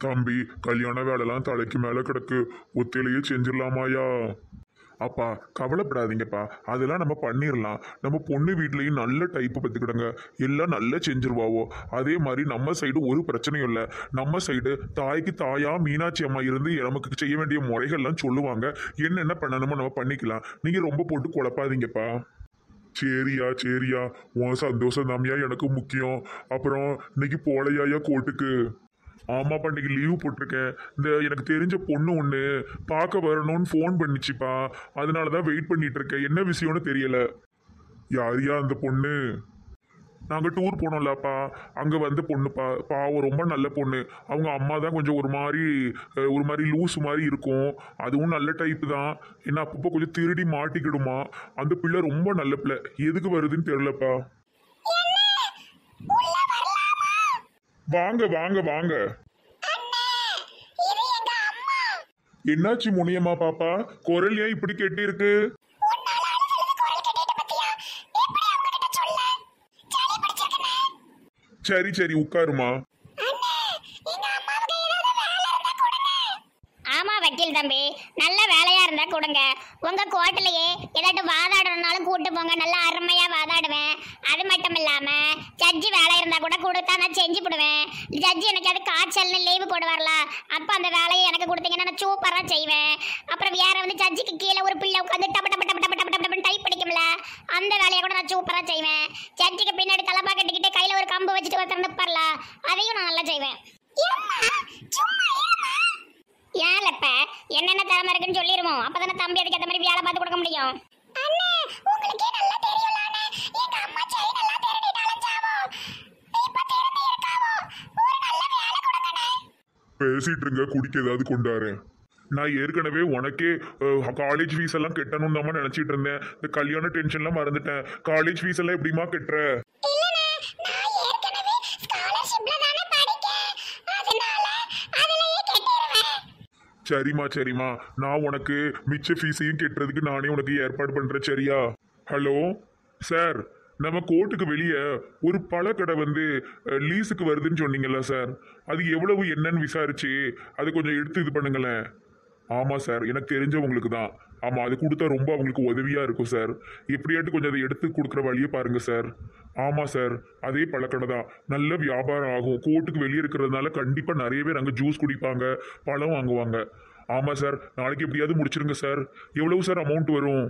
தம்பி கல்யாண வேலைலாம் தலைக்கு மேலே கிடக்கு. ஒத்தையிலேயே செஞ்சிடலாமாயா? அப்பா கவலைப்படாதீங்கப்பா. அதெல்லாம் நம்ம பண்ணிடலாம். நம்ம பொண்ணு வீட்லேயும் நல்ல டைப்பு பார்த்துக்கிடுங்க எல்லாம் நல்லா செஞ்சிருவாவோ. அதே மாதிரி நம்ம சைடு ஒரு பிரச்சனையும் இல்லை. நம்ம சைடு தாய்க்கு தாயா மீனாட்சி அம்மா இருந்து நமக்கு செய்ய வேண்டிய முறைகள்லாம் சொல்லுவாங்க. என்னென்ன பண்ணணுமோ நம்ம பண்ணிக்கலாம். நீங்கள் ரொம்ப போட்டு குழப்பாதீங்கப்பா. சரியா சரியா. உன் சந்தோஷம் தாமியா எனக்கு முக்கியம். அப்புறம் இன்னைக்கு போலையாயா கோர்ட்டுக்கு ஆமாப்பா இன்னைக்கு லீவ் போட்டிருக்கேன். இந்த எனக்கு தெரிஞ்ச பொண்ணு ஒன்று பார்க்க வரணும்னு ஃபோன் பண்ணிச்சுப்பா. அதனால தான் வெயிட் பண்ணிட்டு இருக்கேன். என்ன விஷயம்னு தெரியல. யாரியா அந்த பொண்ணு? நாங்கள் டூர் போனோம்லப்பா. அங்கே வந்து பொண்ணுப்பா. பாவம் ரொம்ப நல்ல பொண்ணு. அவங்க அம்மா தான் கொஞ்சம் ஒரு மாதிரி ஒரு மாதிரி லூஸ் மாதிரி இருக்கும். அதுவும் நல்ல டைப்பு தான். ஏன்னா அப்பப்போ கொஞ்சம் திருடி மாட்டிக்கிடுமா. அந்த பிள்ளை ரொம்ப நல்ல பிள்ளை. எதுக்கு வருதுன்னு தெரிலப்பா வாங்க வாங்க வாங்க. என்னாச்சு முனியம்மா பாப்பா? குரல் ஏன் இப்படி கெட்டி இருக்கு சரி சரி உட்காருமா. ஆமா வக்கீல் தம்பி. நல்ல வேலையா இருந்தா கொடுங்க. உங்க கோர்ட்டிலேயே ஏதாட்டும் வாதாடணும்னாலும் கூட்டு போங்க. நல்லா அருமையா வாதாடுவேன். அது மட்டும் இல்லாம ஜட்ஜி வேலை இருந்தா கூட கொடுத்தா நான் செஞ்சு போடுவேன். ஜட்ஜி எனக்கு அது காய்ச்சல்னு லீவு போடுவார்ல அப்ப அந்த வேலையை எனக்கு கொடுத்தீங்கன்னா நான் சூப்பரா செய்வேன். அப்புறம் வேற வந்து ஜட்ஜிக்கு கீழே ஒரு பிள்ளை உட்காந்து டப டப டப டப டப டப டைப் படிக்கும்ல அந்த வேலையை கூட நான் சூப்பரா செய்வேன். ஜட்ஜிக்கு பின்னாடி தலப்பா கட்டிக்கிட்டு கையில ஒரு கம்பு வச்சுட்டு ஒருத்தர் நிற்பார்ல அதையும் நான் நல்லா செய்வேன். ஏன்லப்ப என்னென்ன திறமை இருக்குன்னு சொல்லிருவோம். அப்பதானே தம்பி அதுக்கு ஏற்ற மாதிரி வேலை பார்த்து கொடுக்க முடியும் அண்ணே உங்களுக்கே நல்லா தெரியும்ல அண்ணே எங்க அம்மா செயின் எல்லாம் திருடிட்டாலும் சாவோ இப்ப திருடி இருக்காவோ ஒரு நல்ல வேலை கொடுங்கண்ணே பேசிட்டு இருங்க குடிக்க ஏதாவது கொண்டாரேன். நான் ஏற்கனவே உனக்கே காலேஜ் ஃபீஸ் எல்லாம் கட்டணும் தான் நினைச்சிட்டு இருந்தேன் இந்த கல்யாண டென்ஷன்லாம் மறந்துட்டேன். காலேஜ் ஃபீஸ் எல்லாம் எப்படிமா கட்டுற? சரிம்மா சரிம்மா. நான் உனக்கு மிச்ச ஃபீஸையும் கட்டுறதுக்கு நானே உனக்கு ஏற்பாடு பண்றேன் சரியா? ஹலோ சார் நம்ம கோர்ட்டுக்கு வெளியே ஒரு பழக்கடை வந்து லீஸுக்கு வருதுன்னு சொன்னீங்கல்ல சார் அது எவ்வளவு என்னன்னு விசாரிச்சு அது கொஞ்சம் எடுத்து இது பண்ணுங்களேன். ஆமாம் சார் எனக்கு தெரிஞ்சவங்களுக்கு தான். ஆமாம் அது கொடுத்தா ரொம்ப அவங்களுக்கு உதவியாக இருக்கும் சார் எப்படியாட்டு கொஞ்சம் அதை எடுத்து கொடுக்குற வழியை பாருங்கள் சார் ஆமாம் சார் அதே பழக்கடை தான். நல்ல வியாபாரம் ஆகும். கோர்ட்டுக்கு வெளியே இருக்கிறதுனால கண்டிப்பாக நிறைய பேர் அங்கே ஜூஸ் குடிப்பாங்க பழம் வாங்குவாங்க. ஆமாம் சார் நாளைக்கு எப்படியாவது முடிச்சிருங்க சார் எவ்வளவு சார் அமௌண்ட் வரும்?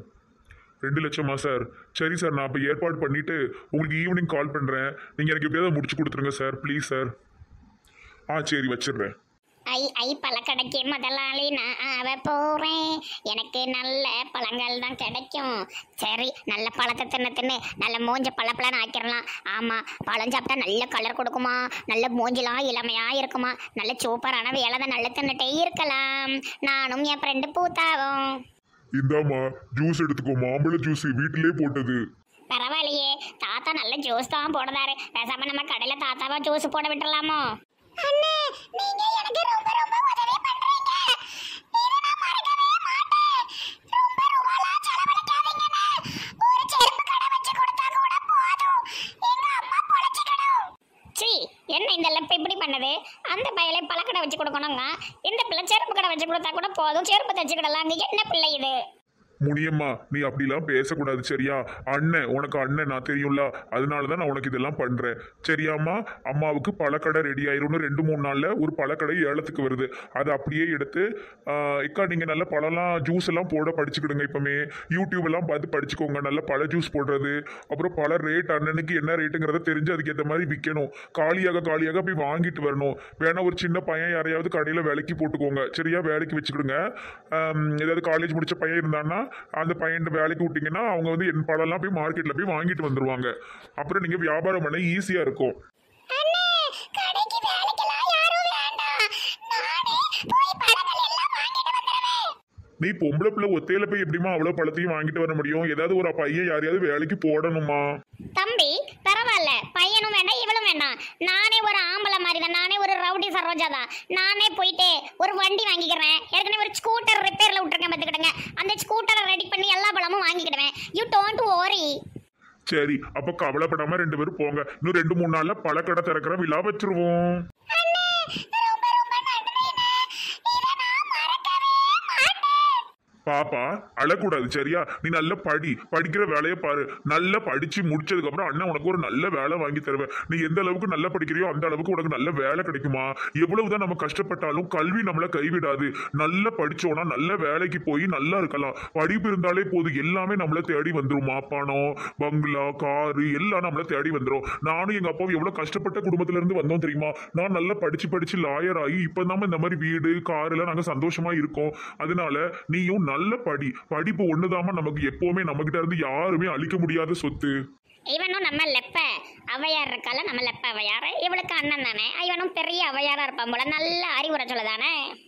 ரெண்டு லட்சமா சார். சரி சார் நான் இப்போ ஏற்பாடு பண்ணிவிட்டு உங்களுக்கு ஈவினிங் கால் பண்ணுறேன் நீங்கள் எனக்கு எப்படியாவது முடிச்சு கொடுத்துருங்க சார். Please sir. ஆ சரி வச்சிடுறேன். ஐ ஐ பழக்கடைக்கு முதலாளி நான் ஆவ போகிறேன் எனக்கு நல்ல பழங்கள் தான் கிடைக்கும். சரி நல்ல பழத்தை தின்னு தின்னு நல்ல மூஞ்ச பழப்பழன்னு ஆக்கிடலாம். ஆமாம் பழம் சாப்பிட்டா நல்ல கலர் கொடுக்குமா? நல்ல மூஞ்சிலாம் இளமையாக இருக்குமா? நல்ல சூப்பரான வேலை தான் நல்ல தின்னுட்டே இருக்கலாம். நானும் என் ஃப்ரெண்டு பூத்தாவும். இந்தாம்மா ஜூஸ் எடுத்துக்கோ. மாம்பழ ஜூஸ் வீட்டிலே போட்டது. பரவாயில்லையே. தாத்தா நல்ல ஜூஸ் தான் போடுறாரு. பேசாம நம்ம கடையில தாத்தாவா ஜூஸ் போட விட்டுறலாமோ? அண்ணே நீங்க எனக்கு ரொம்ப ரொம்ப உதவி பண்றீங்க இத நான் மறக்கவே மாட்டேன் ரொம்ப ரூபாலாம் செலவழிக்காதீங்கண்ணே ஒரு செருப்பு கடை வச்சு கொடுத்தா கூட போதும் எங்க அம்மா பொழைச்சிக்கணும் சீ என்ன இந்த லெப்ப இப்படி பண்ணுது அந்த பயலை பழக்கடை வச்சு கொடுக்கணுங்க. இந்த பிள்ளை செருப்பு கடை வச்சு கொடுத்தா கூட போதும். செருப்பு தச்சு அங்க என்ன பிள்ளை இது? முனியம்மா நீ அப்படிலாம் பேசக்கூடாது சரியா? அண்ணன் உனக்கு அண்ணன் நான் தெரியும்ல. அதனால தான் நான் உனக்கு இதெல்லாம் பண்ணுறேன் சரியாம்மா? அம்மாவுக்கு பழக்கடை ரெடி ஆயிரும்னு ரெண்டு மூணு நாளில் ஒரு பழக்கடை ஏலத்துக்கு வருது. அதை அப்படியே எடுத்து இக்கா நீங்கள் நல்ல பழம்லாம் ஜூஸ் எல்லாம் போட படிச்சுக்கிடுங்க இப்போமே. யூடியூப்லாம் பார்த்து படிச்சுக்கோங்க. நல்ல பழ ஜூஸ் போடுறது. அப்புறம் பல ரேட் அண்ணனுக்கு என்ன ரேட்டுங்கிறத தெரிஞ்சு அதுக்கேற்ற மாதிரி விற்கணும் காலியாக காலியாக போய் வாங்கிட்டு வரணும். வேணா ஒரு சின்ன பையன் யாரையாவது கடையில் வேலைக்கு போட்டுக்கோங்க. சரியா? வேலைக்கு வச்சுக்கிடுங்க. ஏதாவது காலேஜ் முடிச்ச பையன் இருந்தான்னா அந்த பையன் வேலைக்கு விட்டீங்கன்னா அவங்க வந்து என் பழம்லாம் போய் மார்க்கெட்டில் போய் வாங்கிட்டு வந்துருவாங்க. அப்புறம் நீங்கள் வியாபாரம் பண்ண ஈஸியாக இருக்கும். நீ பொம்பளை பிள்ளை ஒத்தையில போய் எப்படிமா அவ்வளோ பழத்தையும் வாங்கிட்டு வர முடியும்? ஏதாவது ஒரு பையன் யாரையாவது வேலைக்கு போடணுமா? தம்பி பரவாயில்ல. பையனும் வேண்டாம் இவளும் வேண்டாம். நானே ஒரு ஆம்பளை மாதிரி தான் நானே ஒரு ரவுடி சரோஜா தான் நானே போயிட்டு ஒரு வண்டி வாங்கிக்கிறேன். ஏற்கனவே ஒரு ஸ்கூட்டர் ரிப்பேர்ல விட்டுருக்கேன் பார்த்துக்கிடுங்க அந்த ஸ்கூட்டரை ரெடி பண்ணி எல்லா பழமும் வாங்கிக்கிடுவேன். யூ டோன்ட் ஓரி சரி அப்போ கவலைப்படாம ரெண்டு பேரும் போங்க. இன்னும் ரெண்டு மூணு நாள்ல பழக்கடை திறக்கிற விழா வச்சிருவோம். பாப்பா அழக்கூடாது சரியா? நீ நல்லா படி படிக்கிற வேலையை பாரு. நல்லா படிச்சு முடிச்சதுக்கு அப்புறம் அண்ணன் உனக்கு ஒரு நல்ல வேலை வாங்கி தருவேன் நீ எந்த அளவுக்கு நல்லா படிக்கிறியோ அந்த அளவுக்கு உனக்கு நல்ல வேலை கிடைக்குமா? எவ்வளவுதான் நம்ம கஷ்டப்பட்டாலும் கல்வி நம்மளை கைவிடாது. நல்லா படிச்சோம்னா நல்ல வேலைக்கு போய் நல்லா இருக்கலாம். படிப்பு இருந்தாலே போதும். எல்லாமே நம்மளை தேடி வந்துருமா. பணம் பங்களா காரு எல்லாம் நம்மளை தேடி வந்துரும். நானும் எங்க அப்பாவும் எவ்வளவு கஷ்டப்பட்ட குடும்பத்துல இருந்து வந்தோம் தெரியுமா? நான் நல்லா படிச்சு படிச்சு லாயர் ஆகி இப்ப நம்ம இந்த மாதிரி வீடு கார் எல்லாம் நாங்க சந்தோஷமா இருக்கோம். அதனால நீயும் நல்ல படி படிப்பு ஒண்ணுதாம்மா நமக்கு எப்பவுமே நம்ம கிட்ட இருந்து யாருமே அழிக்க முடியாத சொத்து. இவனும் நம்ம லெப்ப. அவையார் இருக்கால நம்ம லெப்ப அவையார். இவளுக்கு அண்ணன் தானே. இவனும் பெரிய அவையாரா இருப்பான் போல. நல்ல அறிவுரை சொல்லதானே.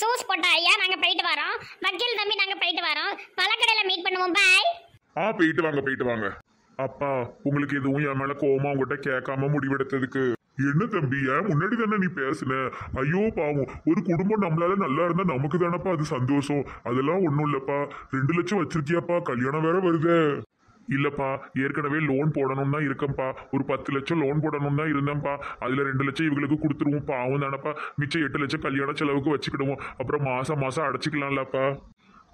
சூஸ் போட்டா ஐயா நாங்க போயிட்டு வரோம். வக்கீல் தம்பி நாங்க போயிட்டு வரோம். பழக்கடையில மீட் பண்ணுவோம். பாய் ஆ போயிட்டு வாங்க போயிட்டு வாங்க. அப்பா உங்களுக்கு எதுவும் என் மேல கோவமா உங்ககிட்ட கேட்காம முடிவெடுத்ததுக்கு. என்ன தம்பி ஏன் முன்னாடி தானே நீ பேசின? ஐயோ பாவம். ஒரு குடும்பம் நம்மளால நல்லா இருந்தா நமக்கு தானப்பா அது சந்தோஷம். அதெல்லாம் ஒன்றும் இல்லப்பா. ரெண்டு லட்சம் வச்சிருக்கியாப்பா. கல்யாணம் வேற வருது. இல்லப்பா ஏற்கனவே லோன் போடணும்னா தான் இருக்கேன்ப்பா. ஒரு பத்து லட்சம் லோன் போடணும்னா தான் இருந்தேன்ப்பா. அதில் ரெண்டு லட்சம் இவங்களுக்கு கொடுத்துருவோம். பாவம் தானப்பா. மிச்சம் எட்டு லட்சம் கல்யாண செலவுக்கு வச்சுக்கிடுவோம். அப்புறம் மாசம் மாசம் அடைச்சிக்கலாம்லப்பா.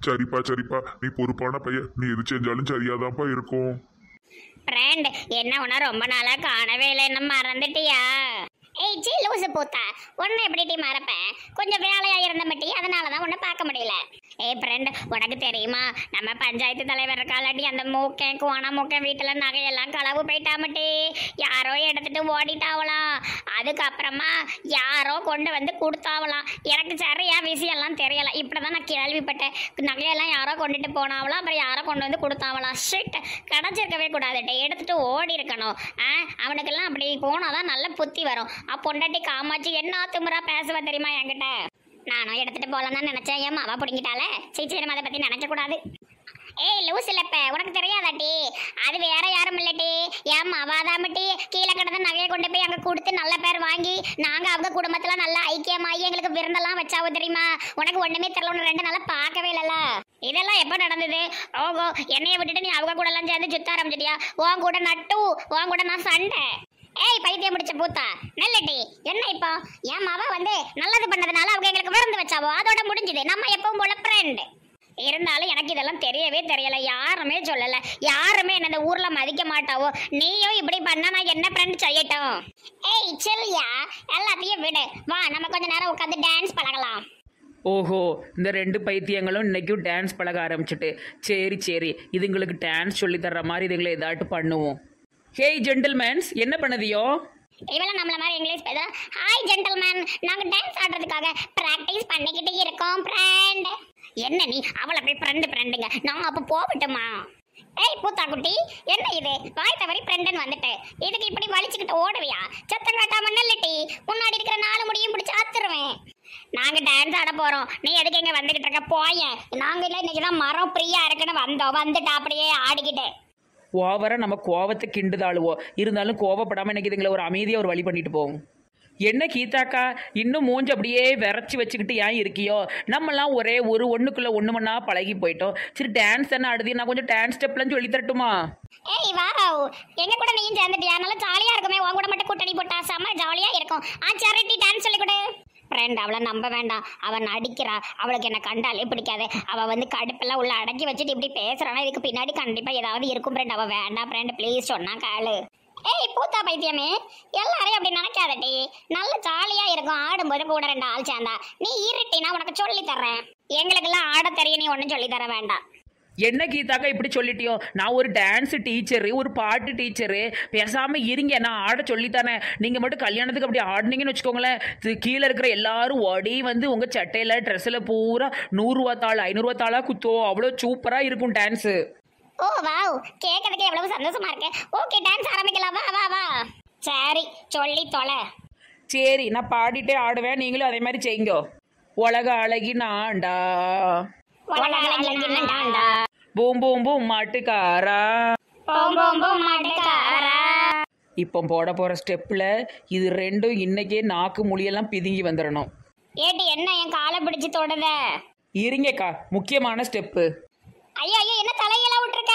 சரிப்பா சரிப்பா. நீ பொறுப்பான பையன். நீ எது செஞ்சாலும் சரியாதான்ப்பா இருக்கும். ஃப்ரெண்ட் என்ன உன ரொம்ப நாளா காணவே இல்லை. என்ன மறந்துட்டியா? ஏய் சீ லூசு பூத்தா. உன்னை எப்படி டீ மறப்பேன் கொஞ்சம் வேலையா இருந்த மட்டி அதனால தான் உன்னை பார்க்க முடியல. ஏய் ஃப்ரெண்ட் உனக்கு தெரியுமா? நம்ம பஞ்சாயத்து தலைவர் இருக்காளாட்டி அந்த மூக்கன் கோண மூக்கன் வீட்டில் நகையெல்லாம் களவு போயிட்டாமட்டி யாரோ எடுத்துட்டு ஓடிட்டாவலாம். அதுக்கப்புறமா யாரோ கொண்டு வந்து கொடுத்தாவலாம் எனக்கு சரியா விஷயம்லாம் தெரியல. இப்படிதான் நான் கேள்விப்பட்டேன். நகையெல்லாம் யாரோ கொண்டுட்டு போனாவலாம் அப்புறம் யாரோ கொண்டு வந்து கொடுத்தாவலாம் ஷிட் கிடைச்சிருக்கவே கூடாதுட்ட எடுத்துட்டு ஓடி இருக்கணும். ஆ அவனுக்கெல்லாம் அப்படி போனாதான் நல்ல புத்தி வரும். அப்ப பொண்டாட்டி காமாச்சி என்ன திமுறா பேசுவ தெரியுமா என்கிட்ட? நானும் எடுத்துட்டு போகலான்னு தான் நினைச்சேன் ஏன் அவ பிடிங்கிட்டாலே சீச்சிரம் அதை பத்தி நினைக்கக்கூடாது. ஏய் லூஸ் இல்லப்ப உனக்கு தெரியாதாட்டி அது வேற யாரும் இல்லட்டி ஏன் அவாதாமட்டி கீழே கிடந்த நகையை கொண்டு போய் அங்க கொடுத்து நல்ல பேர் வாங்கி நாங்க அவங்க குடும்பத்துல நல்லா ஐக்கியமாகி எங்களுக்கு விருந்தெல்லாம் வச்சாவோ தெரியுமா? உனக்கு ஒண்ணுமே தெரியல ஒன்று ரெண்டு நாளா பார்க்கவே இல்லைல்ல இதெல்லாம் எப்போ நடந்தது? ஓகோ என்னைய விட்டுட்டு நீ அவங்க கூட எல்லாம் சேர்ந்து சுத்த ஆரம்பிச்சிட்டியா? உன் கூட நட்டு உன் கூட நான் சண்டை. ஏய் பைத்தியம் முடிச்ச பூத்தா. நல்லடி என்ன இப்போ? என் மாவா வந்து நல்லது பண்ணதுனால அவங்க எங்களுக்கு விருந்து வச்சாவோ? அதோட முடிஞ்சது. நம்ம எப்பவும் போல ஃப்ரெண்டு இருந்தாலும் எனக்கு இதெல்லாம் தெரியவே தெரியல. யாருமே சொல்லல. யாருமே என்ன இந்த ஊர்ல மதிக்க மாட்டாவோ. நீயும் இப்படி பண்ணா நான் என்ன ஃப்ரெண்ட் செய்யட்டும்? ஏய் சில்லியா? எல்லாத்தையும் விடு. வா நம்ம கொஞ்ச நேரம் உட்காந்து டான்ஸ் பழகலாம். ஓஹோ இந்த ரெண்டு பைத்தியங்களும் இன்னைக்கும் டான்ஸ் பழக ஆரம்பிச்சிட்டு. சரி சரி. இதுங்களுக்கு டான்ஸ் சொல்லி தர்ற மாதிரி இதுங்களை ஏதாட்டு பண்ணுவோம். ஹேய் ஜென்டில்மேன்ஸ் என்ன பண்ணுதியோ? இவெல்லாம் நம்மள மாதிரி இங்கிலீஷ் பேசுறா ஹாய் ஜென்டில்மேன் நாங்க டான்ஸ் ஆடுறதுக்காக பிராக்டிஸ் பண்ணிக்கிட்டு இருக்கோம் ஃப்ரெண்ட் என்ன நீ? அவளை போய் ஃப்ரெண்டு ஃப்ரெண்டுங்க நான் அப்போ போகட்டுமா? ஏய் பூத்தா குட்டி என்ன இது? வாய் தவறி ஃப்ரெண்டுன்னு வந்துட்டு. இதுக்கு இப்படி வலிச்சுக்கிட்டு ஓடுவியா? சத்தம் காட்டாம நல்லட்டி முன்னாடி இருக்கிற நாலு முடியும் பிடிச்சி ஆத்துருவேன். நாங்க டான்ஸ் ஆட போறோம். நீ எதுக்கு இங்க வந்துகிட்டு இருக்க? போயேன். நாங்க இல்ல இன்னைக்கு தான் மரம் ஃப்ரீயா இருக்குன்னு வந்தோம். வந்துட்டு அப்படியே ஆடிக்கிட்டு. ஓவரா நம்ம கோவத்தை கிண்டுதாளுவோம் இருந்தாலும் கோவப்படாம இன்னைக்கு இதுங்களை ஒரு அமைதியா ஒரு வழி பண்ணிட்டு போவோம். என்ன கீதாக்கா? இன்னும் மூஞ்சி அப்படியே விரைச்சி வச்சுக்கிட்டு ஏன் இருக்கியோ? நம்மலாம் ஒரே ஒரு ஒன்றுக்குள்ளே ஒன்று மண்ணா பழகி போயிட்டோம். சரி டான்ஸ் தானே ஆடுது? நான் கொஞ்சம் டான்ஸ் ஸ்டெப்லாம் சொல்லி தரட்டுமா? ஏய் வாவ் எங்க கூட நீயும் சேர்ந்துட்டியா? நல்லா ஜாலியா இருக்குமே. உன் கூட மட்டும் கூட்டணி போட்டா செம்ம ஜாலியா இருக்கும். ஆ சேரிட்டி டான்ஸ் சொல்லி கொடு. ஃப்ரெண்ட் அவளை நம்ப வேண்டாம். அவன் நடிக்கிறா. அவளுக்கு என்ன கண்டாலே பிடிக்காது. அவள் வந்து கடுப்பெல்லாம் உள்ள அடக்கி வச்சுட்டு இப்படி பேசுறானா. இதுக்கு பின்னாடி கண்டிப்பா ஏதாவது இருக்கும் ஃப்ரெண்ட் அவ வேண்டாம் ஃப்ரெண்ட் ப்ளீஸ் சொன்னா காலு ஏய் பூத்தா பைத்தியமே. எல்லாரையும் அப்படி நினைக்காதடி. நல்ல ஜாலியா இருக்கும். ஆடும்போது கூட ரெண்டு ஆள் சேர்ந்தா. நீ இருட்டினா உனக்கு சொல்லி தர்றேன். எங்களுக்கெல்லாம் ஆட தெரிய நீ ஒன்றும் சொல்லி தர வேண்டாம். என்ன கீதாக்கா இப்படி சொல்லிட்டியோ? நான் ஒரு டான்ஸ் டீச்சரு ஒரு பாட்டு டீச்சரு பேசாம இருங்க. நான் ஆட சொல்லித்தானே நீங்க மட்டும் கல்யாணத்துக்கு அப்படி ஆடினீங்கன்னு வச்சுக்கோங்களேன். கீழே இருக்கிற எல்லாரும் ஓடி வந்து உங்க சட்டையில ட்ரெஸ்ஸில் பூரா நூறுரூவா தாள் ஐநூறுரூவா தாளா குத்தோ அவ்வளோ சூப்பரா இருக்கும் டான்ஸு ஓ வாவ். கேட்கறதுக்கு எவ்வளவு சந்தோஷமா இருக்கு. ஓகே டான்ஸ் ஆரம்பிக்கலாம்? வா வா. வா சரி சொல்லி தொலை. சரி நான் பாடிட்டே ஆடுவேன். நீங்களும் அதே மாதிரி செய்யுங்க. உலக அழகி நான்டா போம் போம் போம் மாட்டுக்காரா. இப்போ போட போற ஸ்டெப்ல இது ரெண்டும் இன்னைக்கே நாக்கு மொழியெல்லாம் பிதுங்கி வந்துடணும் ஏட்டி என்ன என் காலை பிடிச்சு தொடுத? இருங்கக்கா முக்கியமான ஸ்டெப்பு. ஐயோ ஐயோ என்ன தலையெல்லாம் விட்டுருக்க?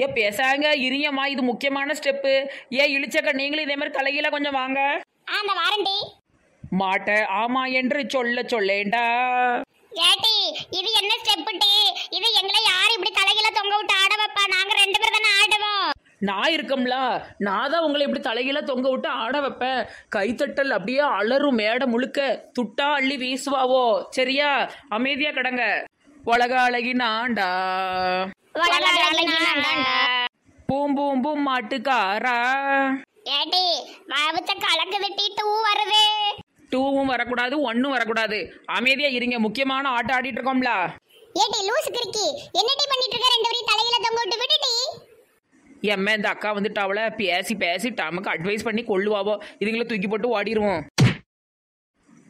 ஏ பேசாங்க. இருங்கம்மா இது முக்கியமான ஸ்டெப்பு ஏன் இழிச்சக்கா நீங்களும் இதே மாதிரி தலைகீழ கொஞ்சம் வாங்க. ஆ அந்த வாரண்டி. மாட்ட ஆமா என்று சொல்ல சொல்லேண்டா. ஏட்டி இது என்ன ஸ்டெப்புட்டி இது எங்களை யார் இப்படி தலையில தொங்க விட்டு ஆட வைப்பா? நாங்க ரெண்டு பேர் தானே ஆடுவோம். நான் இருக்கம்ல. நான் தான் உங்களை இப்படி தலைகீழ தொங்க விட்டு ஆட வைப்பேன். கைத்தட்டல் அப்படியே அலறும் மேடை முழுக்க. துட்டா அள்ளி வீசுவாவோ? சரியா? அமைதியா கிடங்க. உலக உலக அழகினாண்டா. பூம் பூம் பூம் மாட்டுக்காரா. ஏட்டி வவுத்த கலக்கு வெட்டி டூ வருது. டூவும் வரக்கூடாது ஒன்னும் வரக்கூடாது. அமைதியா இருங்க முக்கியமான ஆட்டம் ஆடிட்டு இருக்கோம்ல. ஏட்டி லூசு கிறுக்கி. என்னடி பண்ணிட்டு இருக்க ரெண்டு பேரையும் தலையில தொங்க விட்டு விட்டுடி எம்ம இந்த அக்கா வந்துட்டு அவளை பேசி பேசி நமக்கு அட்வைஸ் பண்ணி கொள்ளுவாவோ இதுங்களை தூக்கி போட்டு ஓடிடுவோம்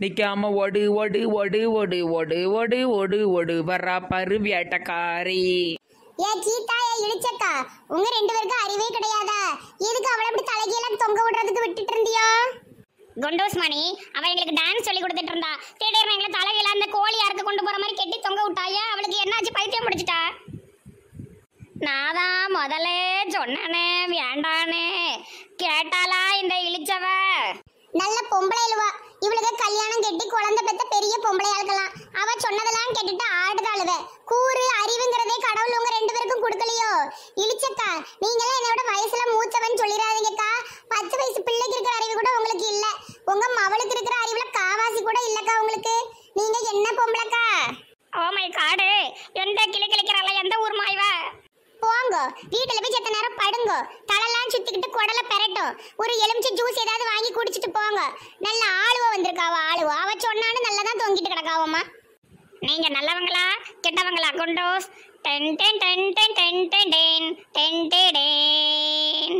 நிக்காம ஓடு ஓடு ஓடு ஓடு ஓடு ஓடு ஓடு ஓடு வர்றா பரு வேட்டக்காரி. ஏ சீதா ஏ இழிச்சக்கா உங்க ரெண்டு பேருக்கும் அறிவே கிடையாதா? எதுக்கு அவளை இப்படி தலைகீழ தொங்க விடுறதுக்கு விட்டுட்டு இருந்தியோ? குண்டூஸ் மணி அவ எங்களுக்கு டான்ஸ் சொல்லி கொடுத்துட்டு இருந்தா. திடீர்னு எங்களை தலைகீழ அந்த கோழி அறுக்க கொண்டு போற மாதிரி கெட்டி தொங்க விட்டாயே அவளுக்கு என்னாச்சு? பைத்தியம் முடிச்சிட்டா நான் தான் முதல்ல சொன்னனே வேண்டானே. கேட்டாளா இந்த இழிச்சவ நல்ல பொம்பளை இழுவா. இவளுக்கு கல்யாணம் கட்டி குழந்தை பெத்த பெரிய பொம்பளை ஆளுக்கலாம் அவ சொன்னதெல்லாம் கேட்டுட்டு ஆடுதாளுவ. கூறு அறிவுங்கிறதே கடவுள் உங்க ரெண்டு பேருக்கும் கொடுக்கலையோ? இழிச்சக்கா நீங்களே என்னோட வயசுல மூத்தவன் சொல்லிடாதீங்கக்கா பத்து வயசு பிள்ளைக்கு இருக்கிற அறிவு கூட உங்களுக்கு இல்ல. உங்க மவளுக்கு இருக்கிற அறிவுல காவாசி கூட இல்லக்கா உங்களுக்கு. நீங்க என்ன பொம்பளைக்கா? ஓ மை காடு எந்த கிளி கிளிக்கிறாள? எந்த ஊர் மாய்வ? போங்க வீட்டுல போய் செத்த நேரம் படுங்க. தலைலாம் சுத்திக்கிட்டு குடலை பெரட்டும். ஒரு எலுமிச்சை ஜூஸ் ஏதாவது வாங்கி குடிச்சிட்டு போங்க. நல்ல ஆளுவ வந்திருக்காவ ஆளுவ அவ சொன்னாலும் நல்லா தான் தொங்கிட்டு கிடக்காவம்மா. நீங்க நல்லவங்களா? கெட்டவங்களா குண்டோஸ்? Ten ten ten ten ten ten ten ten ten.